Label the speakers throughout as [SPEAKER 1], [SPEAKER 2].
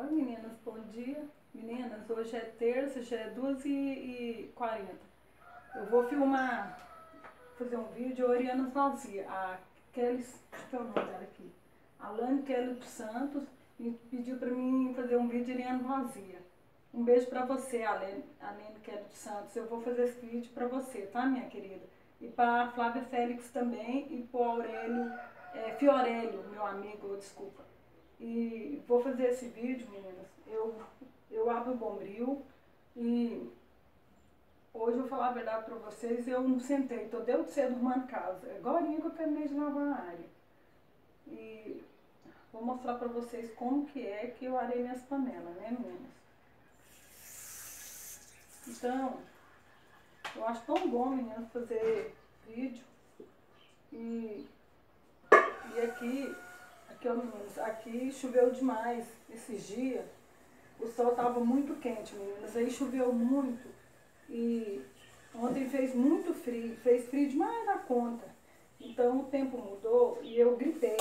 [SPEAKER 1] Oi meninas, bom dia. Meninas, hoje é terça, já é 2h40. Eu vou filmar, fazer um vídeo, Oriana Vazia, a Kelly, que é o nome dela aqui? Alane Kelly dos Santos, me pediu para mim fazer um vídeo Oriana Vazia. Um beijo para você, Alane, Kelly dos Santos. Eu vou fazer esse vídeo para você, tá, minha querida? E para Flávia Félix também e para Aurélio, é, Fiorélio, meu amigo, desculpa. E vou fazer esse vídeo, meninas. Eu, eu abro o bombril e hoje eu vou falar a verdade para vocês, eu não sentei, tô deu cedo arrumando casa. Agora que eu terminei de lavar a área. E vou mostrar para vocês como que é que eu arei minhas panelas, né, meninas? Então, eu acho tão bom, meninas, fazer vídeo. E, e aqui Meninas, aqui choveu demais esses dias. O sol estava muito quente, meninas. Aí choveu muito. E ontem fez muito frio. Fez frio demais na conta. Então o tempo mudou e eu gripei.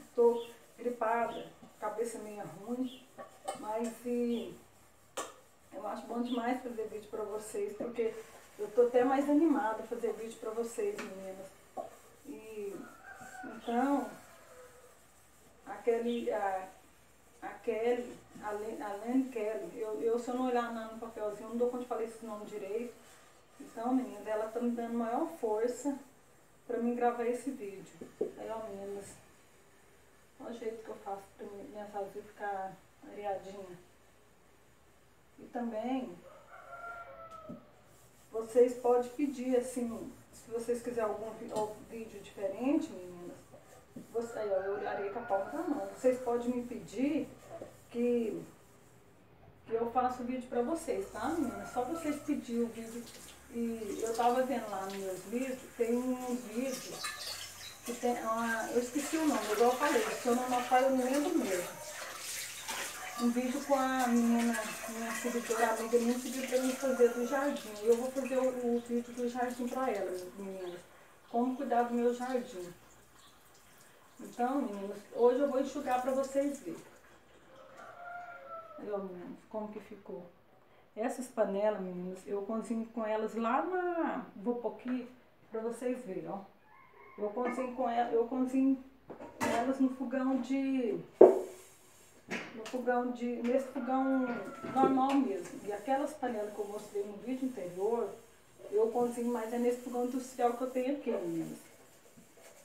[SPEAKER 1] Estou gripada, cabeça meio ruim. Mas e, eu acho bom demais fazer vídeo para vocês, porque eu tô até mais animada a fazer vídeo para vocês, meninas. E então, aquele, a, a Kelly, a Len Kelly, eu, eu se eu não olhar no papelzinho, não dou conta de falar esse nome direito. Então, meninas, ela tá me dando maior força pra mim gravar esse vídeo. Aí, ó, meninas, olha o jeito que eu faço pra minha vazia ficar areadinha. E também, vocês podem pedir, assim, se vocês quiserem algum vídeo diferente, meninas, você, aí, eu olharei com a palma da mão. Vocês podem me pedir que, que eu faça o vídeo para vocês, tá, meninas? Só vocês pedirem o vídeo. E eu tava vendo lá nos meus vídeos, tem uns vídeos que tem uma, eu esqueci o nome, igual eu falei, se eu não anotar eu não lembro mesmo. Um vídeo com a menina, minha seguidora, amiga minha, pediu pra mim fazer do jardim. Eu vou fazer o, o vídeo do jardim pra ela, meninas. Como cuidar do meu jardim. Então, meninas, hoje eu vou enxugar para vocês verem. Ó, meninas, como que ficou. Essas panelas, meninas, eu cozinho com elas lá na... Vou pôr aqui para vocês verem, ó. Eu cozinho com elas, eu cozinho elas no fogão de... No fogão de... Nesse fogão normal mesmo. E aquelas panelas que eu mostrei no vídeo anterior, eu cozinho mais é nesse fogão industrial que eu tenho aqui, meninas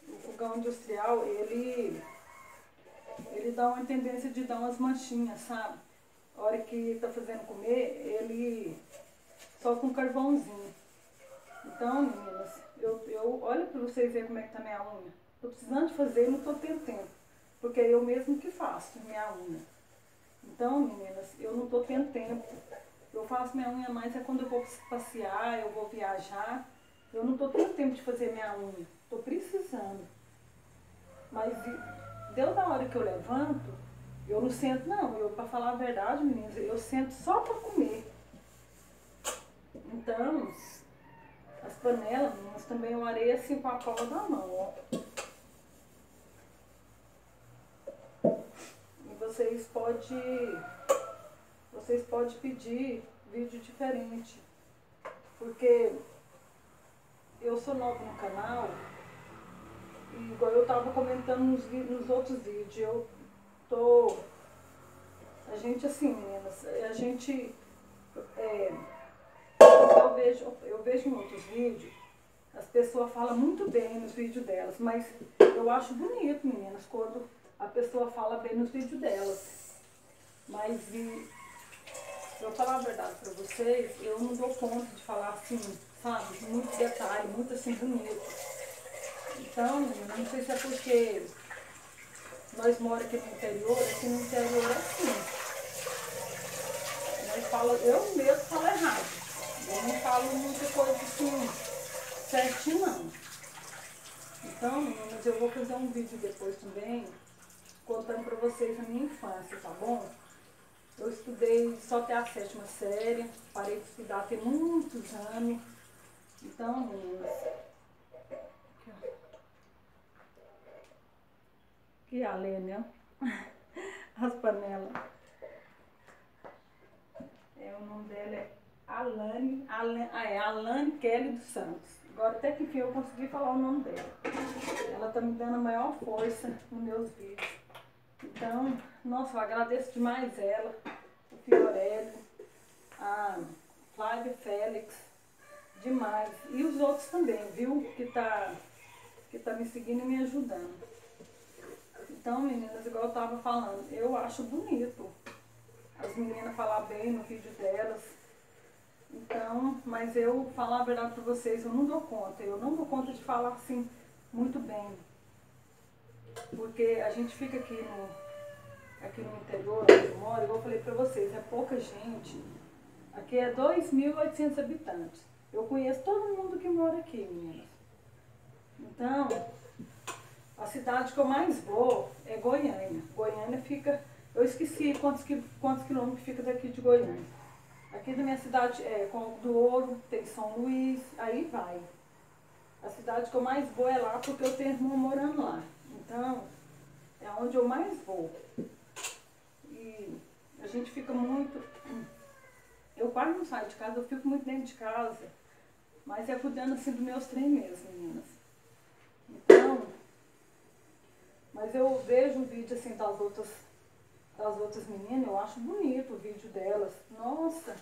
[SPEAKER 1] o fogão industrial, ele, ele dá uma tendência de dar umas manchinhas, sabe? A hora que tá fazendo comer, ele solta um carvãozinho. Então, meninas, eu, eu olha para vocês verem como é que tá minha unha. Tô precisando de fazer e não tô tendo tempo. Porque é eu mesmo que faço minha unha. Então, meninas, eu não tô tendo tempo. Eu faço minha unha mais é quando eu vou passear, eu vou viajar. Eu não tô tendo tempo de fazer minha unha. Tô precisando. Mas deu da hora que eu levanto, eu não sento, não. Eu, pra falar a verdade, meninas, eu sento só pra comer. Então, as panelas, meninas, também eu arei assim com a palma da mão, ó. E vocês podem, vocês podem pedir vídeo diferente. Porque eu sou nova no canal igual eu estava comentando nos, nos outros vídeos, eu tô. A gente assim, meninas, a gente. É, eu, vejo, eu vejo em outros vídeos, as pessoas falam muito bem nos vídeos delas, mas eu acho bonito, meninas, quando a pessoa fala bem nos vídeos delas. Mas e, eu falar a verdade para vocês, eu não dou conta de falar assim, sabe, muito detalhe, muito assim bonito. Então, não sei se é porque nós moramos aqui no interior, aqui no interior é assim. Nós fala, eu mesmo falo errado. Eu não falo muita coisa assim certinho não. Então, meninas, eu vou fazer um vídeo depois também, contando pra vocês a minha infância, tá bom? Eu estudei só até a sétima série, parei de estudar tem muitos anos. Então, meninas, E a lenha, as panelas. nome dela é Alane, Alane, ah, é Alane Kelly dos Santos. Agora até que enfim eu consegui falar o nome dela. Ela tá me dando a maior força nos meus vídeos. Então, nossa, eu agradeço demais ela, o Fiorelli, a Flávia Félix, demais. E os outros também, viu? Que tá, que tá me seguindo e me ajudando. Então, meninas, igual eu tava falando, eu acho bonito as meninas falar bem no vídeo delas. Então, mas eu, falar a verdade para vocês, eu não dou conta. Eu não dou conta de falar assim muito bem. Porque a gente fica aqui no, aqui no interior, onde eu moro, igual eu falei para vocês, é pouca gente. Aqui é 2.800 habitantes. Eu conheço todo mundo que mora aqui, meninas. Então, a cidade que eu mais vou é Goiânia. Goiânia fica, eu esqueci quantos, quantos quilômetros fica daqui de Goiânia. Aqui da minha cidade é do Ouro, tem São Luís, aí vai. A cidade que eu mais vou é lá porque eu tenho irmão morando lá. Então, é onde eu mais vou. E a gente fica muito. Eu quase não saio de casa, eu fico muito dentro de casa. Mas é cuidando assim dos meus trem mesmo, meninas. Então, mas eu vejo um vídeo assim das outras, das outras meninas, eu acho bonito o vídeo delas. Nossa,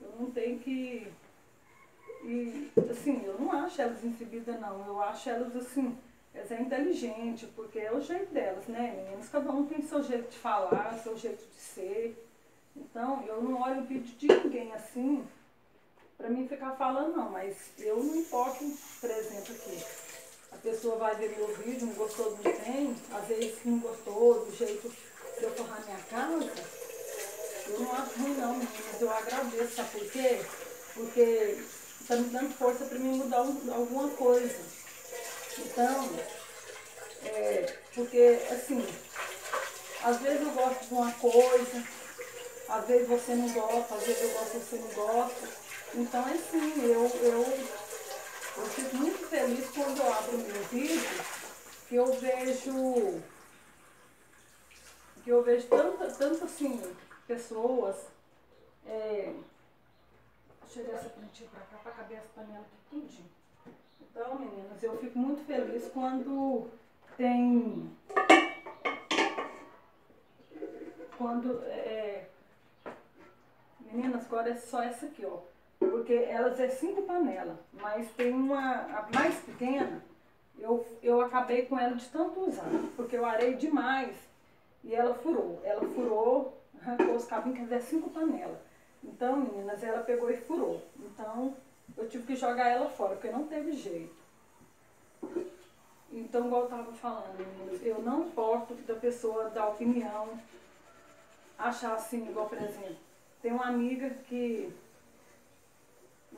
[SPEAKER 1] eu não tenho que. E assim, eu não acho elas insibidas não. Eu acho elas assim, elas é inteligente, porque é o jeito delas, né, meninas? Cada um tem seu jeito de falar, seu jeito de ser. Então, eu não olho o vídeo de ninguém assim para mim ficar falando não, mas eu não importo, por exemplo, aqui. A pessoa vai ver meu vídeo, não gostou do tem, às vezes não gostou do jeito de eu forrar minha casa, eu não acho ruim não, meninas, eu agradeço, sabe por quê? Porque está me dando força para mim mudar alguma coisa. Então, é, porque assim, às vezes eu gosto de uma coisa, às vezes você não gosta, às vezes eu gosto você não gosta. Então, assim, eu, eu, eu fico muito feliz quando eu abro meu vídeo, que eu vejo, que eu vejo tanta, tanto assim, pessoas, é, deixa eu essa plantinha pra cá, pra caber as panelas aqui tudinho. Então, meninas, eu fico muito feliz quando tem, quando, é, meninas, agora é só essa aqui, ó porque elas é cinco panelas, mas tem uma, a mais pequena, eu, eu acabei com ela de tanto usar, porque eu arei demais e ela furou. Ela furou, arrancou os cabinhos, quer dizer, cinco panelas. Então, meninas, ela pegou e furou. Então, eu tive que jogar ela fora, porque não teve jeito. Então, igual eu estava falando, meninas, eu não importo da pessoa dar opinião, achar assim, igual, por exemplo, tem uma amiga que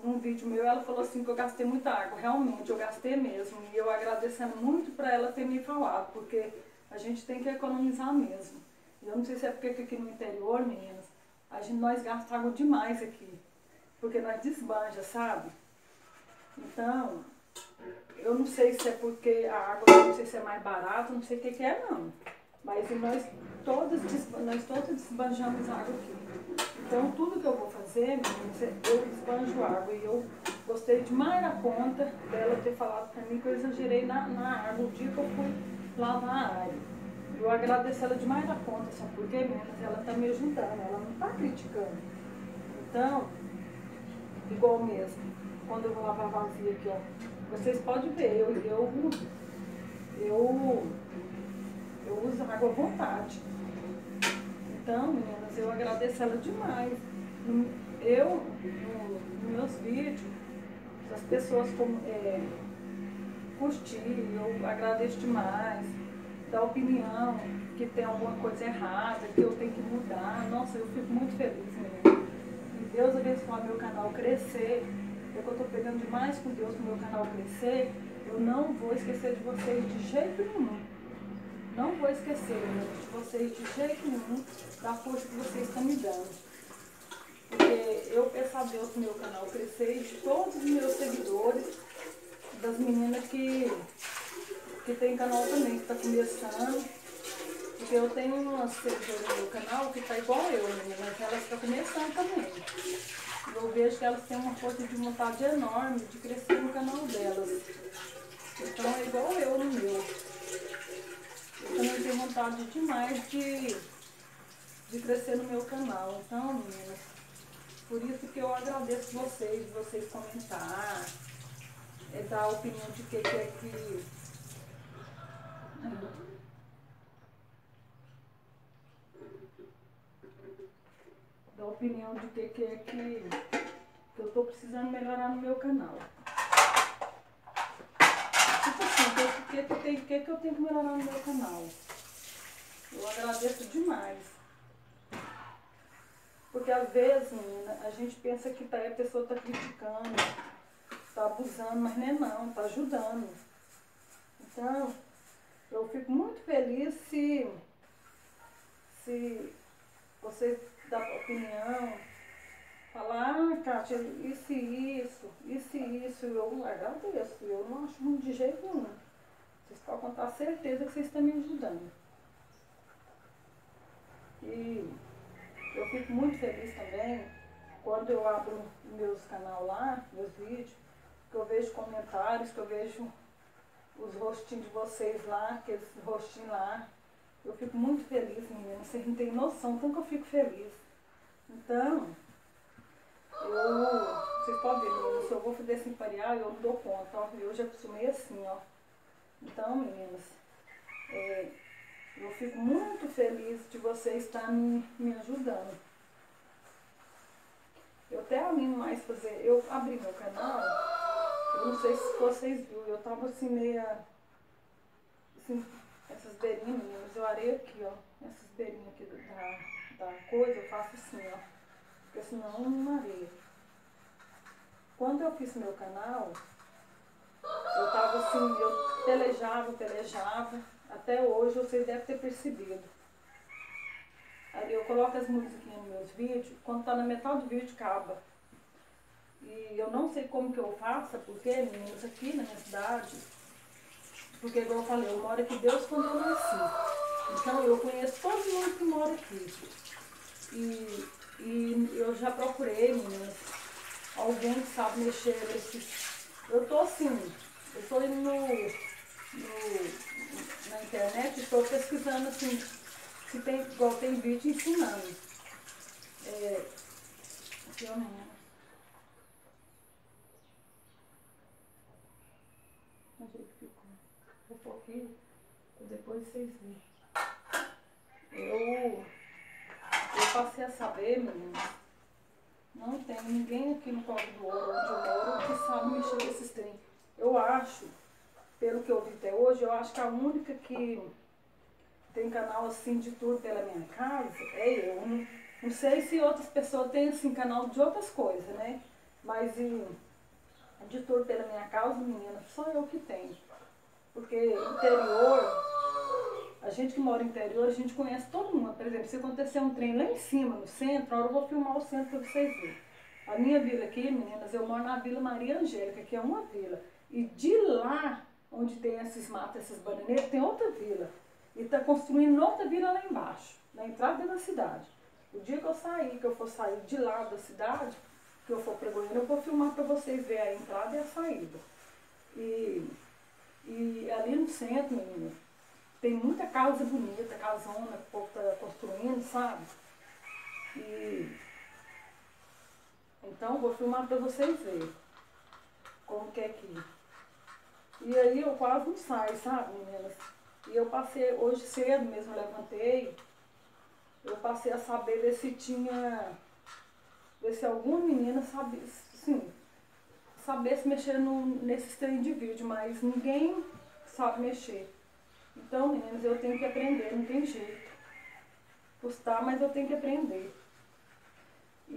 [SPEAKER 1] num vídeo meu, ela falou assim que eu gastei muita água. Realmente, eu gastei mesmo. E eu agradecendo muito para ela ter me falado, porque a gente tem que economizar mesmo. Eu não sei se é porque aqui no interior, meninas, a gente, nós gastamos água demais aqui. Porque nós desbanja, sabe? Então, eu não sei se é porque a água, não sei se é mais barata, não sei o que, que é não. Mas nós todas, nós todas desbanjamos água aqui. Então, tudo que eu vou fazer, eu esbanjo água. E eu gostei demais da conta dela ter falado pra mim que eu exagerei na, na água o dia que eu fui lavar a área. Eu agradeço ela demais da conta, sabe por quê, meninas? Ela tá me ajudando, ela não tá criticando. Então, igual mesmo, quando eu vou lavar vazia aqui, ó. Vocês podem ver, eu, eu, eu, eu uso água à vontade. Então, meninas, eu agradeço ela demais. Eu, nos meus vídeos, as pessoas como, é, curtir, eu agradeço demais, dá opinião, que tem alguma coisa errada, que eu tenho que mudar. Nossa, eu fico muito feliz, menina. E Deus abençoe meu canal crescer. É que eu estou pegando demais com Deus para o meu canal crescer. Eu não vou esquecer de vocês de jeito nenhum. Não vou esquecer de vocês de jeito nenhum da força que vocês estão me dando. Porque eu peço a Deus o meu canal crescer e de todos os meus seguidores, das meninas que, que tem canal também, que está começando. Porque eu tenho uma seguidora no meu canal que tá igual eu, né? mas elas estão começando também. Eu vejo que elas têm uma força de vontade enorme de crescer no canal delas. Então é igual eu no meu. Eu também tenho vontade demais de, de crescer no meu canal. Então, meninas, por isso que eu agradeço vocês, vocês comentar, é, dar a opinião de que, que é que. Dar a opinião de que, que é que, que eu tô precisando melhorar no meu canal. Tipo assim, o que, que, que, que, que eu tenho que melhorar no meu canal? Eu agradeço demais. Porque às vezes, menina, a gente pensa que tá, a pessoa está criticando, está abusando, mas não é não, está ajudando. Então, eu fico muito feliz se, se você dá opinião, falar, ah, Kátia, isso e isso, isso e isso, eu agradeço, eu não acho de jeito nenhum. Vocês podem contar certeza que vocês estão me ajudando. E eu fico muito feliz também quando eu abro meus canal lá, meus vídeos, que eu vejo comentários, que eu vejo os rostinhos de vocês lá, aqueles rostinhos lá. Eu fico muito feliz, menina. Vocês não têm noção como que eu fico feliz. Então, eu, vocês podem ver, meninas, se eu vou fazer assim parear, eu não dou conta, ó. Eu já acostumei assim, ó. Então, meninas, é, eu fico muito feliz de você estar me, me ajudando. Eu até animo mais fazer. Eu abri meu canal, eu não sei se vocês viram, eu tava assim meia. Assim, essas beirinhas, mas eu arei aqui, ó. Essas beirinhas aqui da, da coisa, eu faço assim, ó. Porque senão não areia. Quando eu fiz meu canal, eu tava assim, eu pelejava, pelejava até hoje vocês devem ter percebido. Eu coloco as musiquinhas nos meus vídeos, quando tá na metade do vídeo acaba. E eu não sei como que eu faço, porque, meninas, aqui na minha cidade, porque igual eu falei, eu moro aqui Deus quando eu nasci. Então eu conheço todo mundo que mora aqui. E, e eu já procurei, meninas, alguém que sabe mexer nesses. Eu tô assim, eu tô indo no, na internet, estou pesquisando assim, se tem, igual tem vídeo ensinando. É, aqui, ó, menina. O jeito que ficou. Pôr aqui, depois vocês verem. Eu, eu passei a saber, menina, não tem ninguém aqui no Código do Ouro, onde eu moro, que sabe mexer nesses trem. Eu acho pelo que eu vi até hoje, eu acho que a única que tem canal assim de tour pela minha casa é eu. Não, não sei se outras pessoas têm assim canal de outras coisas, né? Mas em, de tour pela minha casa, menina, só eu que tenho. Porque interior, a gente que mora no interior, a gente conhece todo mundo. Por exemplo, se acontecer um trem lá em cima, no centro, agora eu vou filmar o centro para vocês verem. A minha vila aqui, meninas, eu moro na Vila Maria Angélica, que é uma vila. E de lá onde tem esses matos, essas bananeiras, tem outra vila. E está construindo outra vila lá embaixo, na entrada da cidade. O dia que eu sair, que eu for sair de lá da cidade, que eu for para Goiânia, eu vou filmar para vocês verem a entrada e a saída. E, e ali no centro, menina, tem muita casa bonita, casona que o povo está construindo, sabe? E então vou filmar para vocês verem como que é aqui. E aí eu quase não saio, sabe, meninas? E eu passei, hoje cedo mesmo, eu levantei, eu passei a saber ver se tinha, ver se alguma menina sabia, sim, saber se mexer no, nesse trem de vídeo, mas ninguém sabe mexer. Então, meninas, eu tenho que aprender, não tem jeito. Custar, mas eu tenho que aprender. E,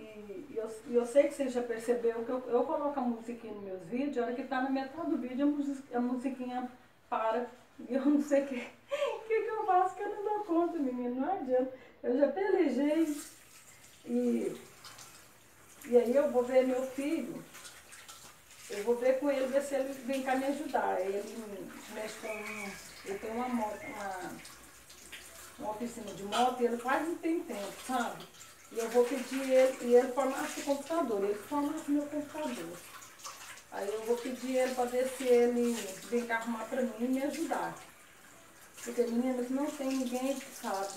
[SPEAKER 1] e eu, eu, sei que você já percebeu que eu, eu coloco a musiquinha nos meus vídeos, a hora que está na metade do vídeo a, musiquinha para. E eu não sei o que, que, que eu faço, que eu não dou conta, menino, não adianta. Eu já pelejei. E, e aí eu vou ver meu filho, eu vou ver com ele, ver se ele vem cá me ajudar. Ele mexe com. Ele tem uma moto, uma uma oficina de moto e ele quase não tem tempo, sabe? E eu vou pedir ele, e ele formata o computador, ele formata o meu computador. Aí eu vou pedir ele para ver se ele vem cá arrumar para mim e me ajudar. Porque meninas não tem ninguém que sabe.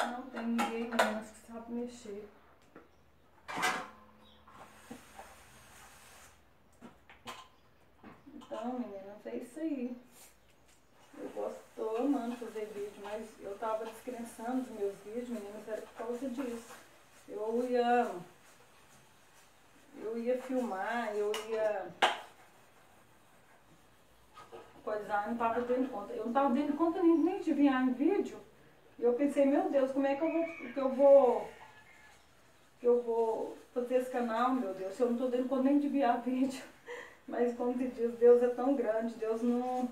[SPEAKER 1] Não tem ninguém menos que sabe mexer. Então, meninas, é isso aí. Eu gosto, tô amando fazer vídeo, mas eu tava descrençando os meus vídeos, meninas, era por causa disso. Eu ia eu ia filmar, eu ia coisar, não estava dando conta. Eu não estava dando conta nem, nem de enviar em vídeo. E eu pensei, meu Deus, como é que eu vou, que eu vou, que eu vou fazer esse canal, meu Deus, se eu não estou dando conta nem de enviar vídeo. Mas como se diz, Deus é tão grande, Deus não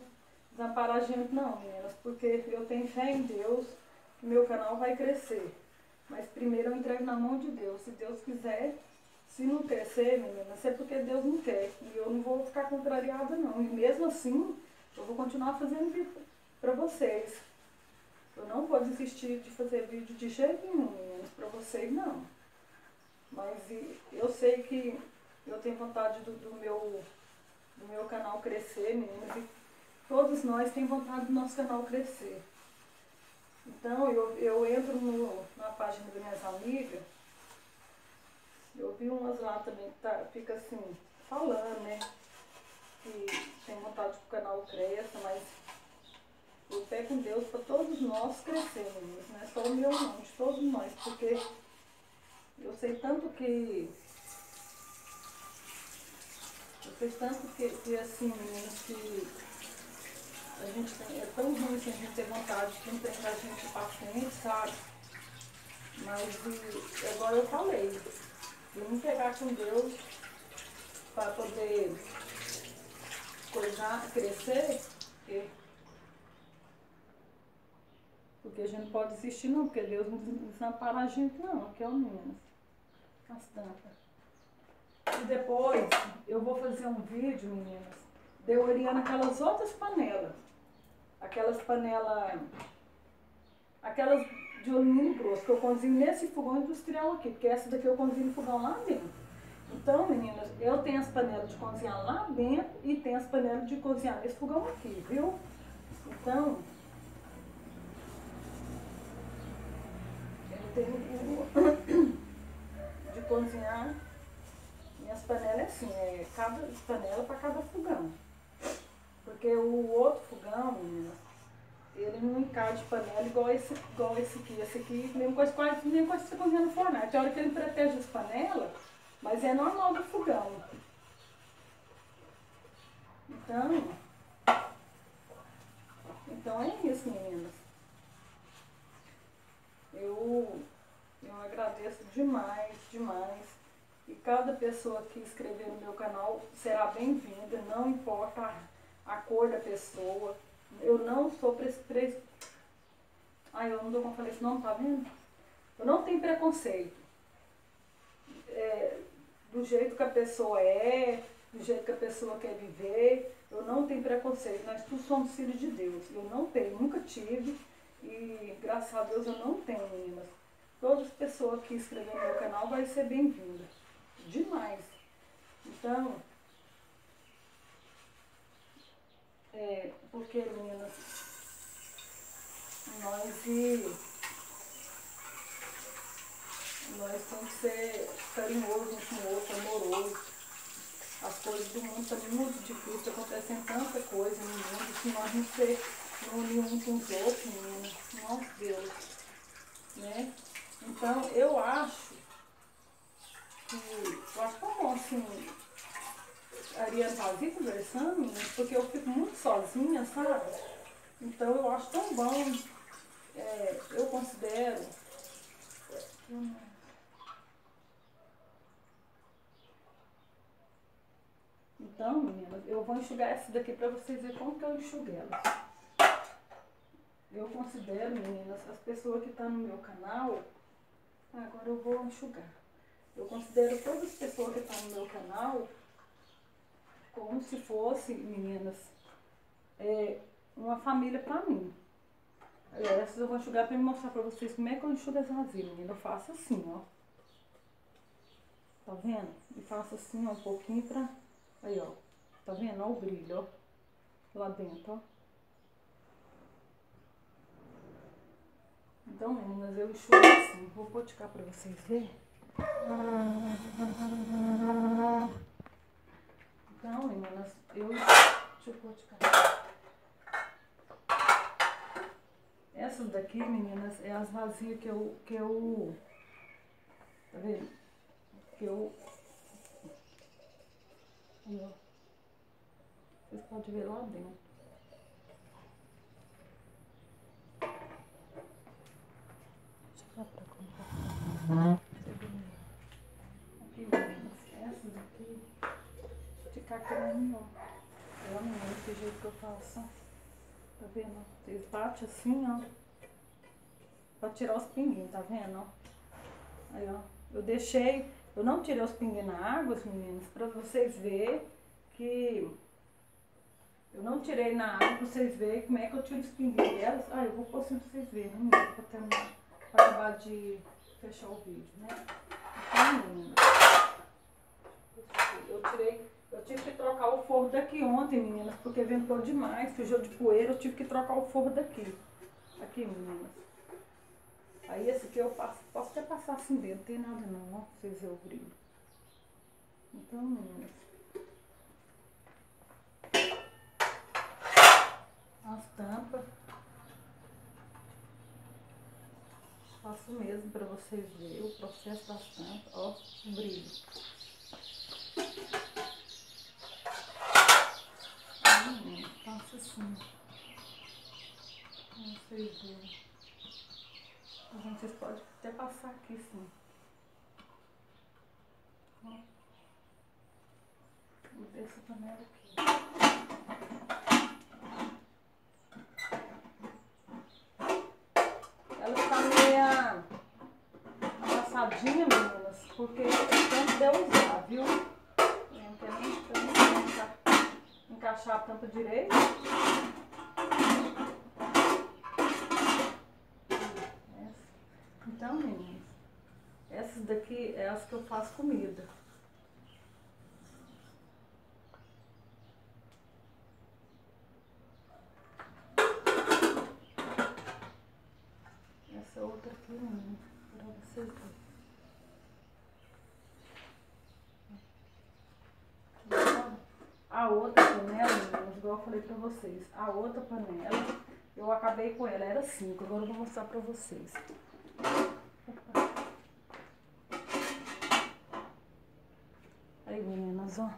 [SPEAKER 1] desampara a gente não, meninas, porque eu tenho fé em Deus, que meu canal vai crescer. Mas primeiro eu entrego na mão de Deus. Se Deus quiser, se não crescer, meninas, é porque Deus não quer. E eu não vou ficar contrariada, não. E mesmo assim, eu vou continuar fazendo vídeo para vocês. Eu não vou desistir de fazer vídeo de jeito nenhum, meninas, para vocês não. Mas eu sei que eu tenho vontade do, do, meu, do meu canal crescer, meninas, e todos nós temos vontade do nosso canal crescer. Então, eu, eu entro no, na página das minhas amigas, eu vi umas lá também que tá, fica assim, falando, né? Que tem vontade que o canal cresça, mas eu pé com Deus para todos nós crescermos, não é só o meu não, de todos nós, porque eu sei tanto que. Eu sei tanto que, que assim, que a gente tem, é tão ruim assim, a gente ter vontade que não a gente paciente, sabe? Mas e, agora eu falei, Vamos pegar com Deus para poder coisar, crescer, porque, porque a gente não pode desistir não, porque Deus não desampara a gente não, aqui é o menos. As tampas. E depois eu vou fazer um vídeo, meninas, de eu oriando aquelas outras panelas. Aquelas panelas. Aquelas de alumínio grosso, que eu cozinho nesse fogão industrial aqui, porque essa daqui eu cozinho no fogão lá dentro. Então, meninas, eu tenho as panelas de cozinhar lá dentro e tenho as panelas de cozinhar nesse fogão aqui, viu? Então, eu tenho de cozinhar minhas panelas assim, é cada panela para cada fogão. Porque o outro fogão, meninas, ele não encaixa de panela igual esse, igual esse aqui. Esse aqui, mesmo coisa, quase, mesmo coisa que você cozinha no fornalho. Tem hora que ele protege as panelas, mas é normal do fogão. Então, então é isso, meninas. Eu, eu agradeço demais, demais. E cada pessoa que inscrever no meu canal será bem-vinda, não importa a, cor da pessoa eu não sou pres... Ai, eu não dou como falei esse nome, tá vendo? Eu não tenho preconceito. É, do jeito que a pessoa é, do jeito que a pessoa quer viver, eu não tenho preconceito. Nós todos somos filhos de Deus. Eu não tenho, nunca tive. E graças a Deus eu não tenho, meninas. Todas as pessoas que inscreveram no meu canal vai ser bem-vinda. Demais. Então, É, porque, meninas, nós nós temos que ser carinhosos um com o outro, amoroso. As coisas do mundo estão muito difíceis, acontecem tanta coisa no mundo, se nós não ser não unir um com os outros, meninas, nossa Deus. Né? Então eu acho que eu acho tão bom assim Ariane vazia conversando, porque eu fico muito sozinha, sabe? Então eu acho tão bom, é, eu considero. Então, meninas, eu vou enxugar essa daqui para vocês verem como que eu enxugo ela. Eu considero, meninas, as pessoas que estão no meu canal, agora eu vou enxugar. Eu considero todas as pessoas que estão no meu canal como se fosse, meninas, é, uma família pra mim. Essas eu vou enxugar me mostrar pra vocês como é que eu enxugo as vasilhas, menina. Eu faço assim, ó. Tá vendo? E faço assim, ó, um pouquinho pra... Aí, ó. Tá vendo? Ó o brilho, ó. Lá dentro, ó. Então, meninas, eu enxugo assim. Vou poticar pra vocês verem. Então, meninas, eu... Deixa eu poticar. Essas daqui, meninas, é as vazias que eu... Que eu tá vendo? Que eu... Aí, ó. Vocês podem ver lá dentro. Aqui, meninas, essas aqui, de cacaninho, ó. Eu jeito que eu faço. Tá vendo? Vocês batem assim, ó. Pra tirar os pinguinhos, tá vendo? Aí, ó. Eu deixei, eu não tirei os pinguinhos na água, meninos, pra vocês verem que eu não tirei na água pra vocês verem como é que eu tiro os pinguinhos delas. Ah, eu vou pôr assim pra vocês verem, né? Pra terminar para acabar de fechar o vídeo, né? Então, eu tirei, eu tive que trocar o forro daqui ontem, meninas, porque ventou demais, sujou de poeira, eu tive que trocar o forro daqui. Aqui, meninas. Aí esse aqui eu passo, posso até passar assim dentro, não tem nada não, ó, pra vocês brilho. Então, meninas. As tampas. Faço mesmo para vocês verem o processo das tampas, ó, o brilho. Assim. Pra vocês verem. Então, vocês podem até passar aqui sim. Vou ver essa panela aqui. Ela está meia amassadinha, meninas, porque é tempo de usar, viu? Não quero nem, eu nem quero enca- encaixar a tampa direito. Então, meninas, essas daqui é as que eu faço comida. Essa outra aqui, menina, para vocês verem. Então, A outra panela, meninas, eu falei pra vocês, a outra panela, eu acabei com ela, era cinco, agora eu vou mostrar pra vocês. Aí, meninas, ó.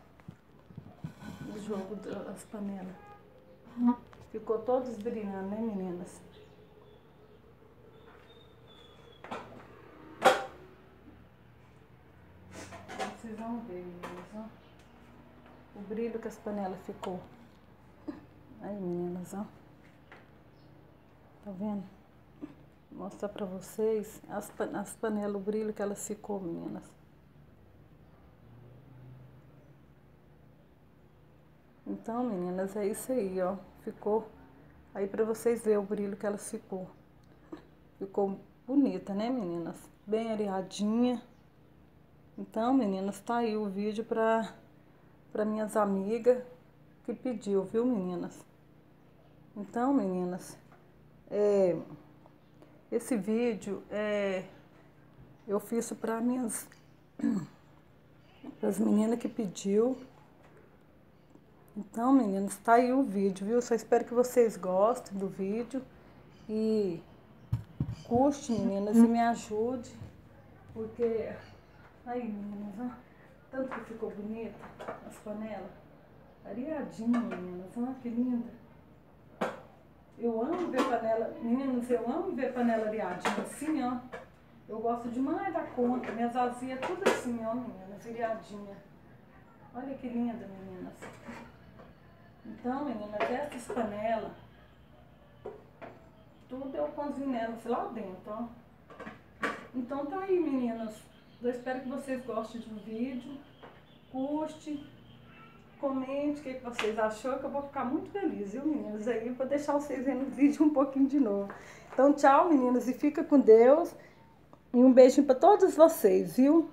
[SPEAKER 1] O jogo das panelas. Ficou todos brilhando, né, meninas? Vocês vão ver, meninas, ó. O brilho que as panelas ficou. Aí, meninas, ó. Tá vendo? Vou mostrar pra vocês as, as panelas, o brilho que elas ficou, meninas. Então, meninas, é isso aí, ó. Ficou aí pra vocês verem o brilho que elas ficou. Ficou bonita, né, meninas? Bem areadinha. Então, meninas, tá aí o vídeo pra, pra minhas amigas que pediu, viu, meninas? Então, meninas, é, esse vídeo é, eu fiz para minhas as meninas que pediu. Então, meninas, tá aí o vídeo, viu? Só espero que vocês gostem do vídeo e curte, meninas, e me ajude, porque aí, meninas, ó, tanto que ficou bonita as panelas, areadinha, meninas, ó, que linda. Eu amo ver panela, meninas, eu amo ver panela areadinha assim, ó. Eu gosto demais da conta, minhas asinhas tudo assim, ó, meninas, areadinha. Olha que linda, meninas. Então, meninas, essas panelas, tudo eu cozinho nelas lá dentro, ó. Então tá aí, meninas. Eu espero que vocês gostem do vídeo. Curte. Comente o que, vocês achou, que eu vou ficar muito feliz, viu, meninas? Aí eu vou deixar vocês vendo o vídeo um pouquinho de novo. Então, tchau, meninas, e fica com Deus. E um beijinho para todos vocês, viu?